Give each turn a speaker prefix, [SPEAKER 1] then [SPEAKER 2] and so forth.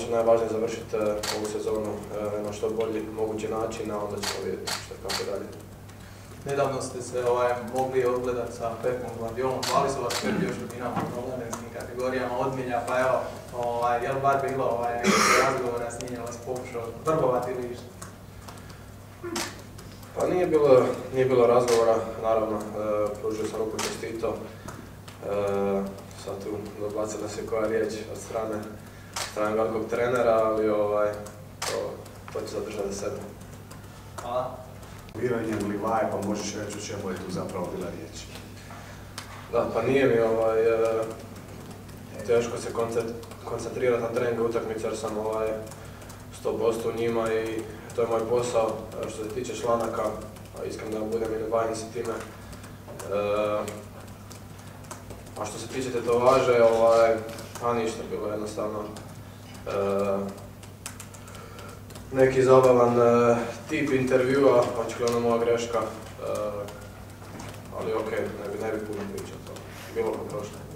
[SPEAKER 1] što je najvažnije završiti e, ovu sezonu e, na što bolji mogući način, a onda ćemo vidjeti što kako dalje.
[SPEAKER 2] Nedavno ste se ovaj, mogli odgledati sa Pepom Guardiolom, hvali su vas Pep još u u mladenskim kategorijama odmilja, pa evo, ovaj, je li bar bilo ovaj, razgovora s njim, vas pokušao vrbovati ili išta?
[SPEAKER 1] Pa nije bilo, nije bilo razgovora, naravno, e, pružio sam ruku čestito. E, sad tu dobacila se koja riječ od strane, strane velikog trenera, ali ovaj, to, to ću zadržati za sebe.
[SPEAKER 2] Hvala.
[SPEAKER 3] Biranje Livaje, pa možeš reći o čemu je tu zapravo bila riječ.
[SPEAKER 1] Da, pa nije mi ovaj, e, teško se koncent- koncentrirati na trening utakmice jer sam ovaj, 100% u njima i to je moj posao. E, Što se tiče članaka, iskreno da budem i ne bavim se time. E, a što se tiče tetovaže, ovaj, a ništa, bilo je jednostavno e, neki zabavan e, tip intervjua, očigledno moja greška, e, ali ok, ne bi, ne bi puno pričao to. Bilo prošlo.